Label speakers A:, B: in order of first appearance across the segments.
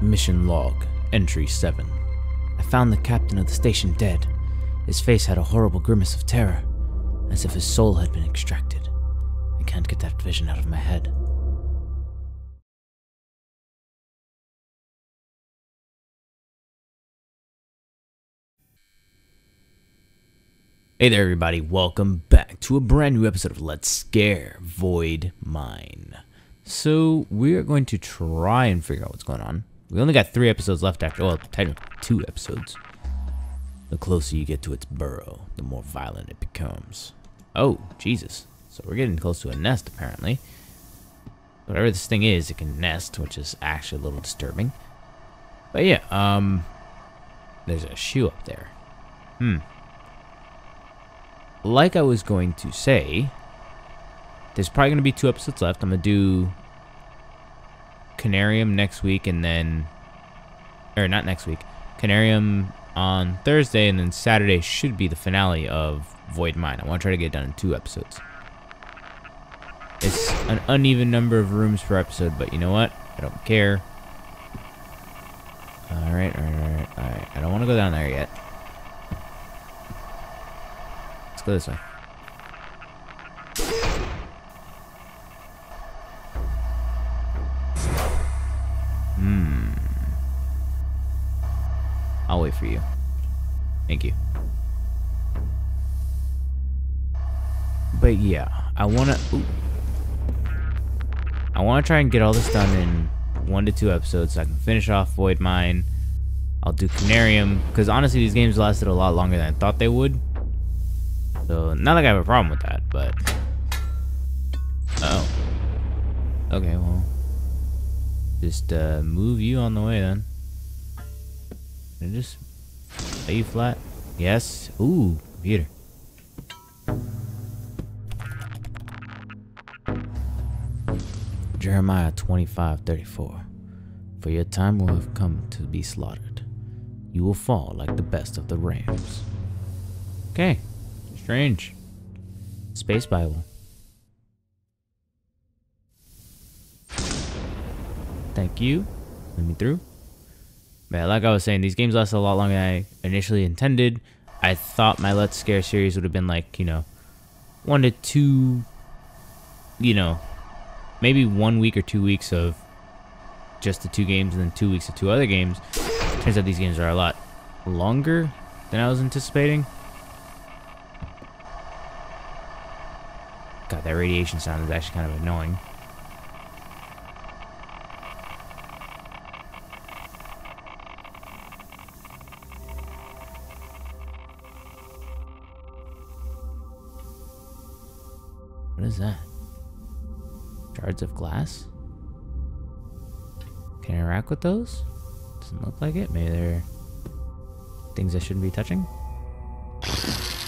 A: Mission log, entry 7. I found the captain of the station dead. His face had a horrible grimace of terror, as if his soul had been extracted. I can't get that vision out of my head. Hey there, everybody. Welcome back to a brand new episode of Let's Scare Void Mine. So, we're going to try and figure out what's going on. We only got three episodes left after, well, technically two episodes. The closer you get to its burrow, the more violent it becomes. Oh, Jesus. So we're getting close to a nest, apparently. Whatever this thing is, it can nest, which is actually a little disturbing. But yeah, um... There's a shoe up there. Hmm like I was going to say, there's probably going to be two episodes left. I'm going to do Conarium next week and then, or not next week, Conarium on Thursday and then Saturday should be the finale of Void Mine. I want to try to get it done in two episodes. It's an uneven number of rooms per episode, but you know what? I don't care. Alright, alright, alright, alright. I don't want to go down there yet. Let's go this way. For you. Thank you. But yeah, I wanna... Ooh. I wanna try and get all this done in one to two episodes so I can finish off Void Mine. I'll do Conarium, because honestly these games lasted a lot longer than I thought they would. So, not like I have a problem with that, but... Oh. Okay, well... Just, uh, move you on the way, then. And just... Lay you flat? Yes. Ooh, computer. Jeremiah 25, 34. For your time will have come to be slaughtered. You will fall like the best of the rams. Okay. Strange. Space Bible. Thank you. Let me through. Man, like I was saying, these games last a lot longer than I initially intended. I thought my Let's Scare series would have been like, you know, one to two, you know, maybe one week or two weeks of just the two games and then two weeks of two other games. Turns out these games are a lot longer than I was anticipating. God, that radiation sound is actually kind of annoying. Shards of glass? Can I interact with those? Doesn't look like it. Maybe they're things I shouldn't be touching.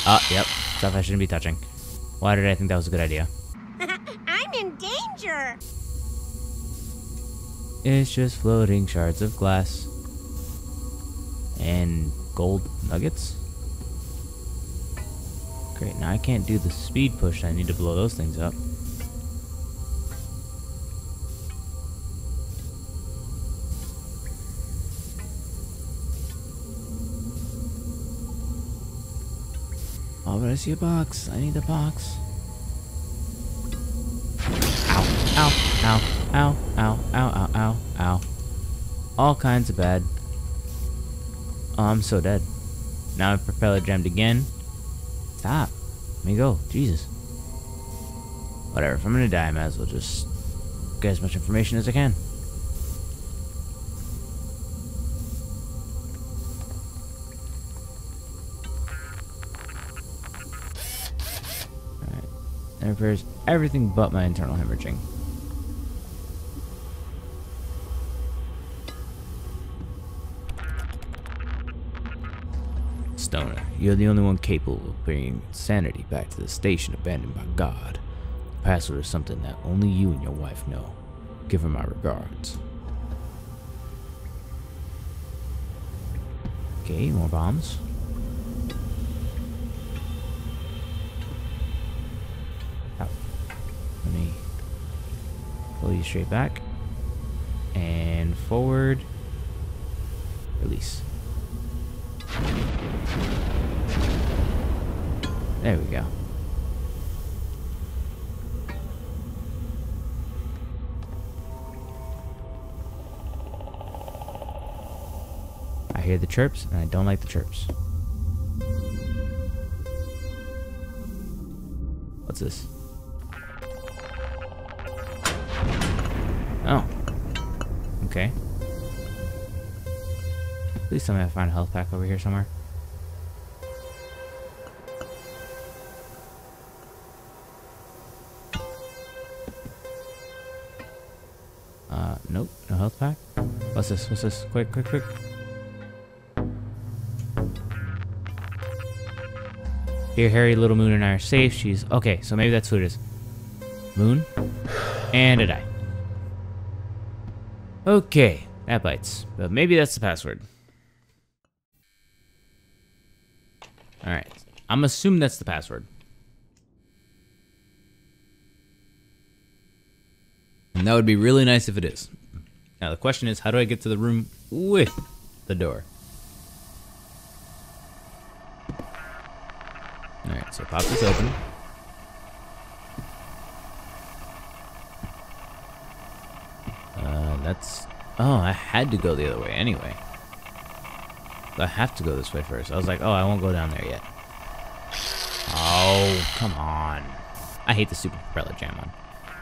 A: Ah, yep. Stuff I shouldn't be touching. Why did I think that was a good idea?
B: I'm in danger!
A: It's just floating shards of glass. And gold nuggets? Great, now I can't do the speed push. I need to blow those things up. Oh, see a box. I need a box. Ow, ow, ow, ow, ow, ow, ow, ow, ow. All kinds of bad. Oh, I'm so dead. Now I'm propeller jammed again. Stop. Let me go. Jesus. Whatever. If I'm gonna die, I might as well just get as much information as I can. Repairs everything but my internal hemorrhaging. Stoner, you're the only one capable of bringing sanity back to the station abandoned by God. The password is something that only you and your wife know. Give her my regards. Okay, more bombs. Pull you straight back and forward release There we go. I hear the chirps, and I don't like the chirps. What's this? Okay. Please tell me I find a health pack over here somewhere. Uh, nope, no health pack. What's this? What's this? Quick, quick, quick. Here, Harry, Little Moon, and I are safe. She's okay. So maybe that's who it is. Moon, and a die. Okay, that bites. But maybe that's the password. Alright. I'm assuming that's the password. And that would be really nice if it is. Now the question is, how do I get to the room with the door? Alright, so pop this open. Uh, that's... Oh, I had to go the other way anyway. I have to go this way first. I was like, oh, I won't go down there yet. Oh, come on. I hate the stupid umbrella jam on.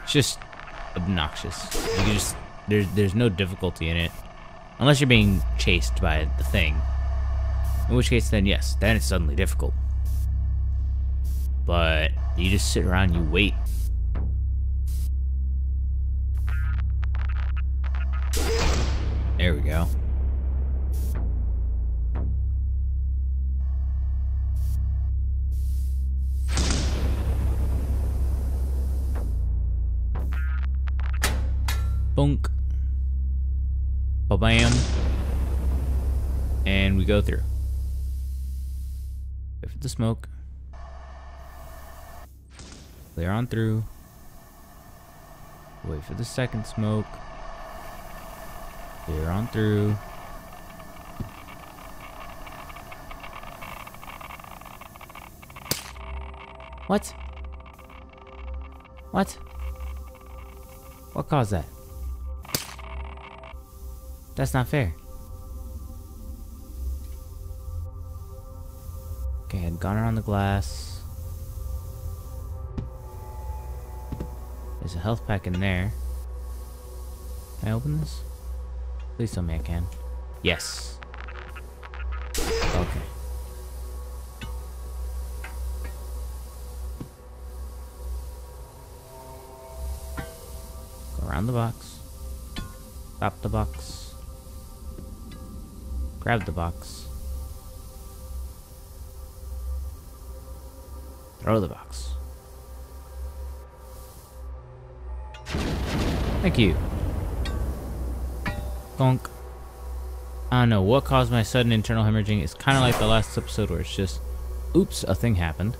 A: It's just obnoxious. You can just there's there's no difficulty in it. Unless you're being chased by the thing. In which case then yes, then it's suddenly difficult. But you just sit around you wait. Bunk. Ba-bam. And we go through. Wait for the smoke. Clear on through. Wait for the second smoke. Clear on through. What? What? What caused that? That's not fair. Okay, I'd gone around the glass. There's a health pack in there. Can I open this? Please tell me I can. Yes. Okay. Go around the box. Stop the box. Grab the box. Throw the box. Thank you. Gonk. I don't know what caused my sudden internal hemorrhaging. It's kind of like the last episode where it's just, oops, a thing happened.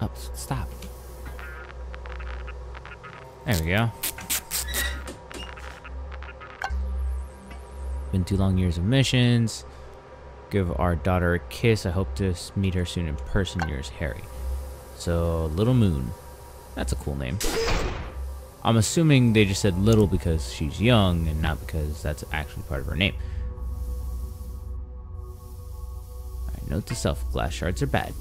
A: Oh, stop. There we go. Been two long years of missions. Give our daughter a kiss. I hope to meet her soon in person. Yours, Harry. So, Little Moon. That's a cool name. I'm assuming they just said little because she's young and not because that's actually part of her name. Alright, note to self, glass shards are bad.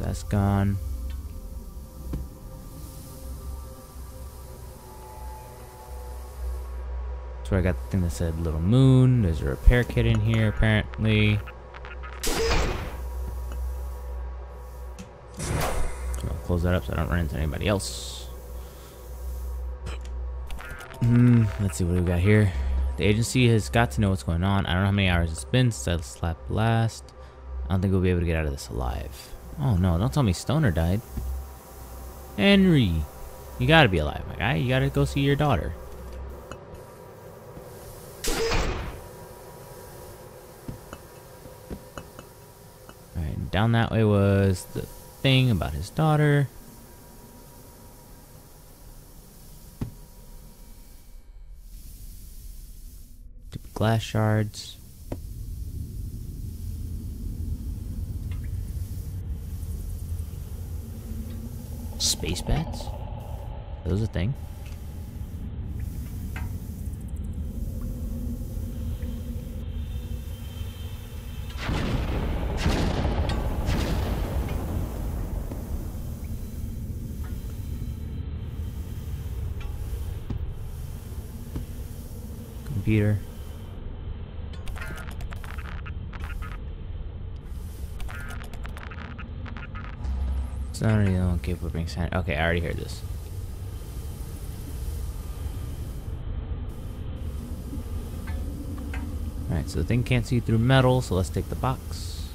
A: That's gone. So I got the thing that said Little Moon. There's a repair kit in here, apparently. I'll close that up so I don't run into anybody else. Hmm, let's see what we got here. The agency has got to know what's going on. I don't know how many hours it's been since I slept last. I don't think we'll be able to get out of this alive. Oh no, don't tell me Stoner died. Henry! You gotta be alive, my guy. You gotta go see your daughter. Alright, down that way was the thing about his daughter. glass shards. Space bats? Those a thing? Computer. It's not really long capable of being signed. Okay, I already heard this. Alright, so the thing can't see through metal, so let's take the box.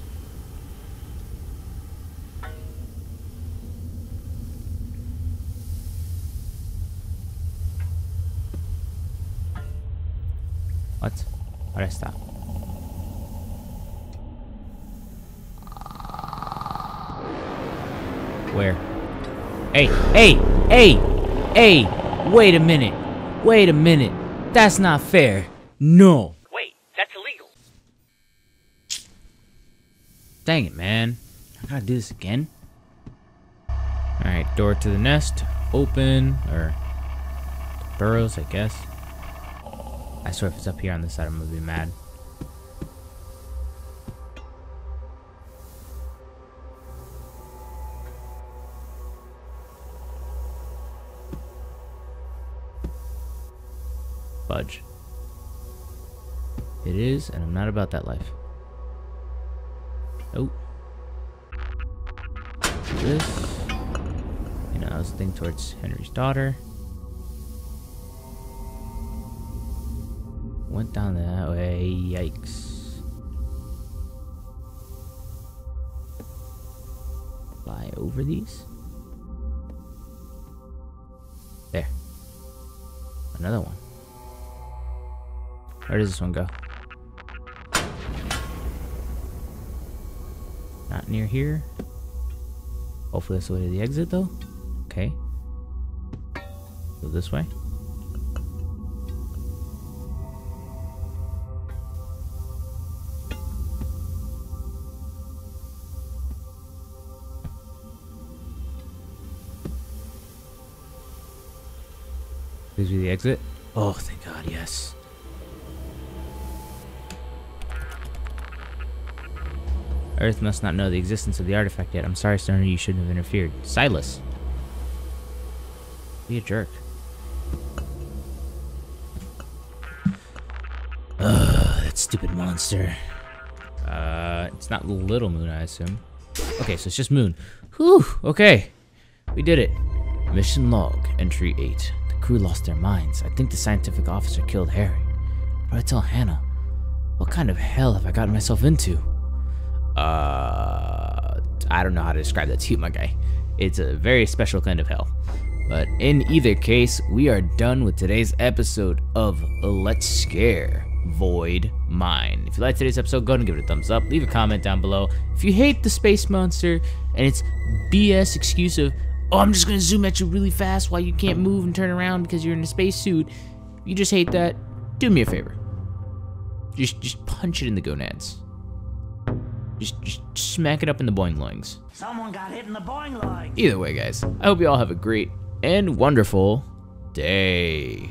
A: What? Why did I stop? Where? Hey, hey, hey, hey! Wait a minute. Wait a minute. That's not fair. No.
C: Wait, that's illegal.
A: Dang it, man. I gotta do this again. Alright, door to the nest. Open. Or burrows, I guess. I swear if it's up here on this side, I'm gonna be mad. Budge. It is, and I'm not about that life. Oh. This. You know, I was thinking towards Henry's daughter. Went down that way. Yikes. Fly over these. There. Another one. Where does this one go? Not near here. Hopefully that's the way to the exit though. Okay. Go this way. Please be the exit. Oh, thank God, yes. Earth must not know the existence of the artifact yet. I'm sorry, Stoner, you shouldn't have interfered. Silas. Be a jerk. Ugh, that stupid monster. Uh, it's not Little Moon, I assume. Okay, so it's just Moon. Whew, okay. We did it. Mission log, entry 8. The crew lost their minds. I think the scientific officer killed Harry. Do I tell Hannah? What kind of hell have I gotten myself into? Uh, I don't know how to describe that to you, my guy. It's a very special kind of hell. But in either case, we are done with today's episode of Let's Scare Void Mine. If you liked today's episode, go ahead and give it a thumbs up. Leave a comment down below. If you hate the space monster and its BS excuse of, oh, I'm just gonna zoom at you really fast while you can't move and turn around because you're in a space suit, you just hate that, do me a favor. Just, just punch it in the gonads. Just, just smack it up in the boing loings.
C: Someone got hit in the boing line.
A: Either way, guys, I hope you all have a great and wonderful day.